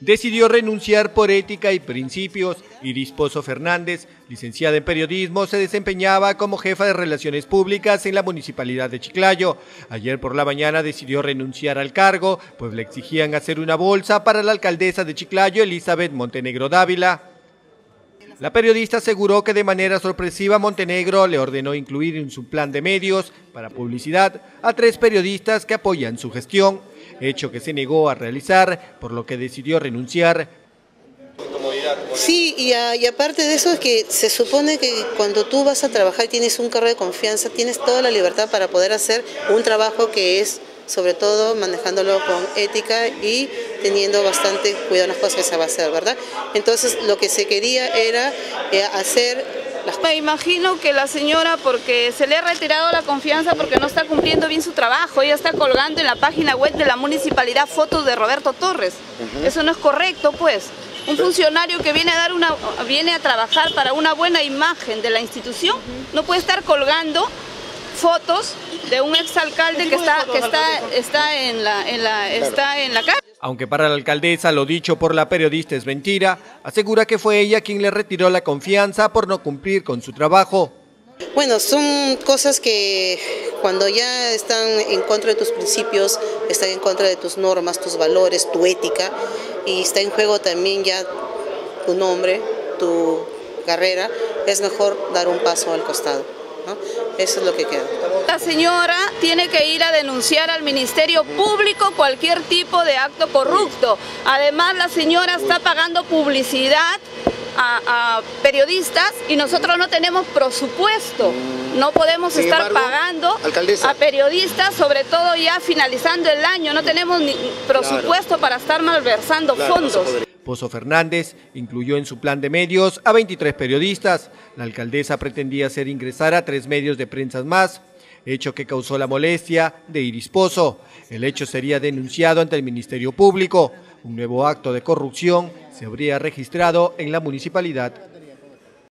decidió renunciar por ética y principios. Iris Pozo Fernández, licenciada en periodismo, se desempeñaba como jefa de relaciones públicas en la municipalidad de Chiclayo. Ayer por la mañana decidió renunciar al cargo, pues le exigían hacer una bolsa para la alcaldesa de Chiclayo, Elizabeth Montenegro Dávila. La periodista aseguró que de manera sorpresiva Montenegro le ordenó incluir en su plan de medios para publicidad a tres periodistas que apoyan su gestión, hecho que se negó a realizar, por lo que decidió renunciar. Sí, y, aparte de eso es que se supone que cuando tú vas a trabajar y tienes un cargo de confianza, tienes toda la libertad para poder hacer un trabajo que es sobre todo manejándolo con ética y teniendo bastante cuidado en las cosas que se va a hacer, ¿verdad? Entonces lo que se quería era eh, hacer. Me imagino que la señora, porque se le ha retirado la confianza porque no está cumpliendo bien su trabajo, ella está colgando en la página web de la municipalidad fotos de Roberto Torres. Eso no es correcto, pues. Un funcionario que viene a dar una, viene a trabajar para una buena imagen de la institución, no puede estar colgando fotos de un exalcalde que está, que está, está en la, en la, está en la calle. Aunque para la alcaldesa lo dicho por la periodista es mentira, asegura que fue ella quien le retiró la confianza por no cumplir con su trabajo. Bueno, son cosas que cuando ya están en contra de tus principios, están en contra de tus normas, tus valores, tu ética, y está en juego también ya tu nombre, tu carrera, es mejor dar un paso al costado. Eso es lo que queda. La señora tiene que ir a denunciar al Ministerio Público cualquier tipo de acto corrupto. Además, la señora está pagando publicidad a, periodistas y nosotros no tenemos presupuesto. No podemos estar pagando a periodistas, sobre todo ya finalizando el año. No tenemos ni presupuesto para estar malversando fondos. Pozo Fernández incluyó en su plan de medios a 23 periodistas. La alcaldesa pretendía hacer ingresar a tres medios de prensa más, hecho que causó la molestia de Iris Pozo. El hecho sería denunciado ante el Ministerio Público. Un nuevo acto de corrupción se habría registrado en la municipalidad